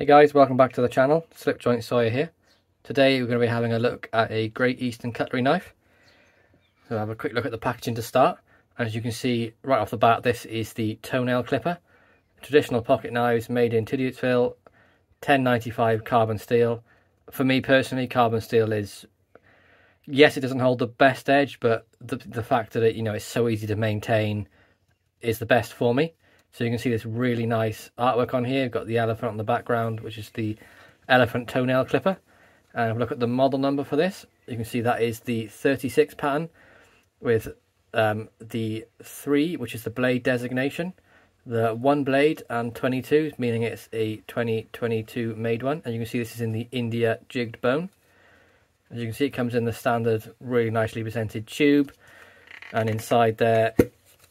Hey guys, welcome back to the channel. Slipjoint Sawyer here. Today we're going to be having a look at a Great Eastern cutlery knife. So have a quick look at the packaging to start. As you can see right off the bat, this is the toenail clipper. Traditional pocket knives made in Tidiotsville, 1095 carbon steel. For me personally, carbon steel is, yes, it doesn't hold the best edge, but the, the fact that it, you know, it's so easy to maintain is the best for me. So you can see this really nice artwork on here. We've got the elephant on the background, which is the elephant toenail clipper. And if we look at the model number for this, you can see that is the 36 pattern with um, the 3, which is the blade designation, the 1 blade and 22, meaning it's a 2022 made one. And you can see this is in the India jigged bone. As you can see, it comes in the standard, really nicely presented tube. And inside there,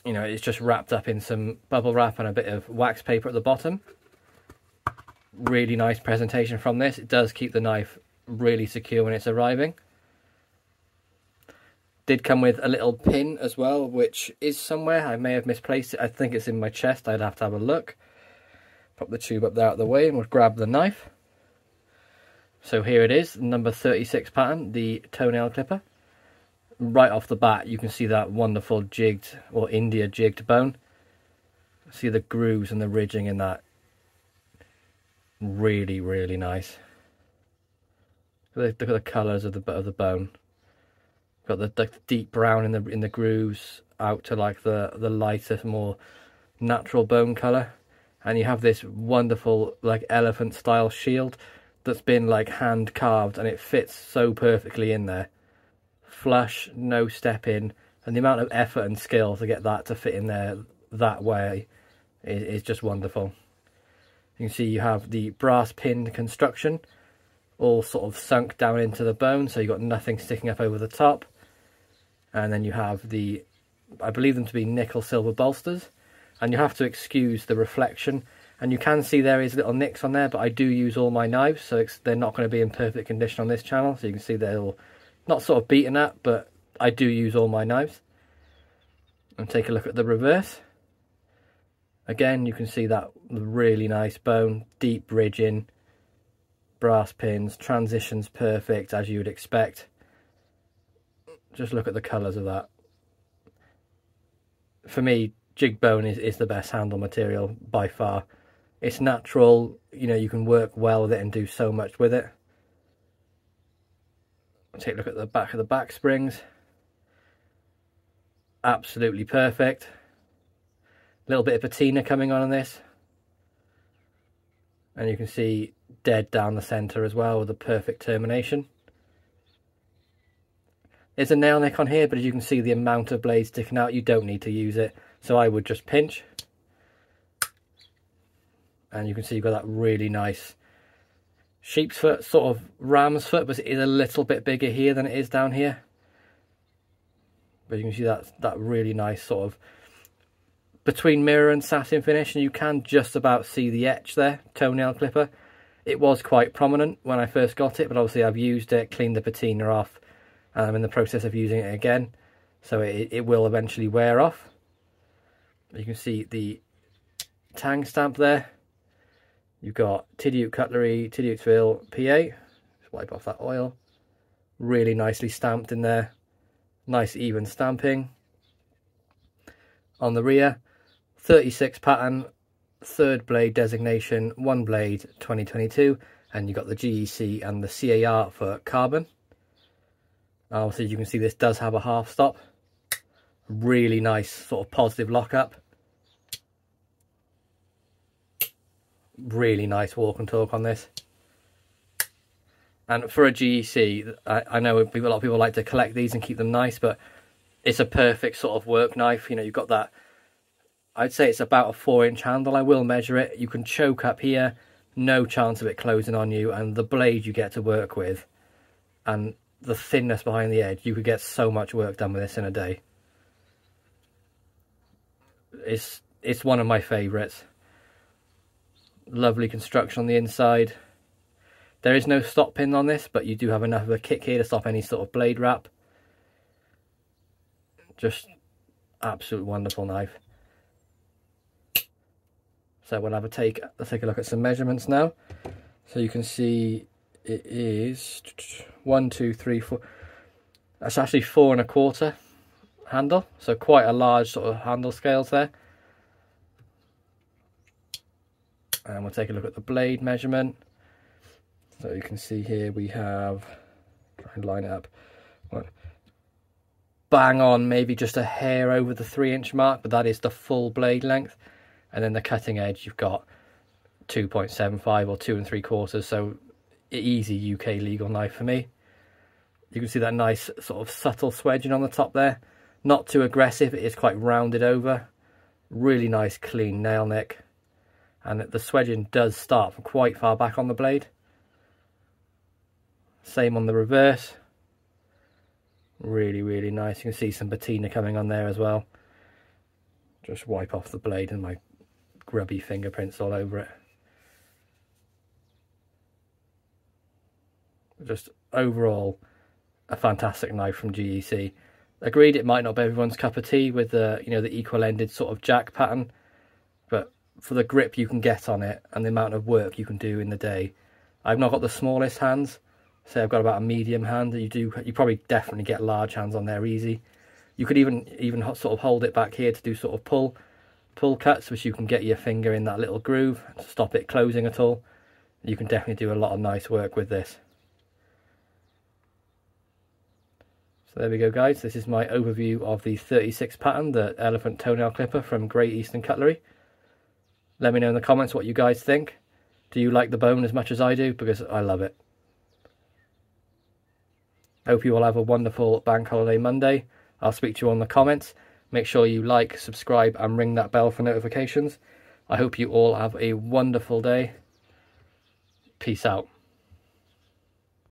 you know, it's just wrapped up in some bubble wrap and a bit of wax paper at the bottom. Really nice presentation from this. It does keep the knife really secure when it's arriving. Did come with a little pin as well, which is somewhere. I may have misplaced it. I think it's in my chest. I'd have to have a look. Pop the tube up there out of the way and we'll grab the knife. So here it is, number 36 pattern, the toenail clipper right off the bat you can see that wonderful jigged or India jigged bone. See the grooves and the ridging in that. Really, really nice. Look at the colours of the of the bone. Got the, the deep brown in the in the grooves out to like the the lighter, more natural bone colour, and you have this wonderful like elephant style shield that's been like hand carved, and it fits so perfectly in there flush, no step in, and the amount of effort and skill to get that to fit in there that way is, is just wonderful. You can see you have the brass pinned construction, all sort of sunk down into the bone, so you've got nothing sticking up over the top. And then you have the, I believe them to be nickel silver bolsters, and you have to excuse the reflection. And you can see there is little nicks on there, but I do use all my knives, so they're not going to be in perfect condition on this channel. So you can see they're all not sort of beaten up, but I do use all my knives. And take a look at the reverse. Again, you can see that really nice bone, deep ridging, brass pins, transitions perfect as you would expect. Just look at the colours of that. For me, jig bone is, is the best handle material by far. It's natural, you know, you can work well with it and do so much with it. Take a look at the back of the back springs. Absolutely perfect. A little bit of patina coming on in this. And you can see dead down the centre as well with a perfect termination. There's a nail nick on here, but as you can see the amount of blade sticking out, you don't need to use it. So I would just pinch. And you can see you've got that really nice sheep's foot, sort of ram's foot, but it is a little bit bigger here than it is down here. But you can see that that really nice sort of between mirror and satin finish, and you can just about see the etch there, toenail clipper. It was quite prominent when I first got it, but obviously I've used it, cleaned the patina off, and I'm in the process of using it again. So it, it will eventually wear off. You can see the tang stamp there You've got Tidioute Cutlery, Tidioutsville, PA. Just wipe off that oil. Really nicely stamped in there. Nice even stamping. On the rear, 36 pattern, third blade designation, one blade 2022. And you've got the GEC and the CAR for carbon. Obviously, you can see this does have a half stop. Really nice sort of positive lockup. Really nice walk and talk on this. And for a GEC, I, I know a lot of people like to collect these and keep them nice, but it's a perfect sort of work knife. You know, you've got that, I'd say it's about a four inch handle. I will measure it. You can choke up here, no chance of it closing on you. And the blade you get to work with and the thinness behind the edge, you could get so much work done with this in a day. It's, it's one of my favourites lovely construction on the inside. There is no stop pin on this, but you do have enough of a kick here to stop any sort of blade wrap. Just absolute wonderful knife. So we'll have a take, let's take a look at some measurements now. So you can see it is one, two, three, four. That's actually four and a quarter handle. So quite a large sort of handle scales there. And we'll take a look at the blade measurement. So you can see here we have, try and line it up, bang on maybe just a hair over the three inch mark, but that is the full blade length. And then the cutting edge, you've got 2.75 or two and three quarters. So easy UK legal knife for me. You can see that nice sort of subtle swedging on the top there. Not too aggressive, it is quite rounded over. Really nice clean nail nick. And the swedging does start from quite far back on the blade. Same on the reverse. Really, really nice. You can see some patina coming on there as well. Just wipe off the blade and my grubby fingerprints all over it. Just overall, a fantastic knife from GEC. Agreed, it might not be everyone's cup of tea with the you know the equal-ended sort of jack pattern, but for the grip you can get on it and the amount of work you can do in the day, I've not got the smallest hands, say I've got about a medium hand. You do you probably definitely get large hands on there easy. You could even even sort of hold it back here to do sort of pull pull cuts, which you can get your finger in that little groove to stop it closing at all. You can definitely do a lot of nice work with this. So there we go guys, this is my overview of the 36 pattern, the elephant toenail clipper from Great Eastern Cutlery. Let me know in the comments what you guys think. Do you like the bone as much as I do? Because I love it. Hope you all have a wonderful bank holiday Monday. I'll speak to you on the comments. Make sure you like, subscribe and ring that bell for notifications. I hope you all have a wonderful day. Peace out.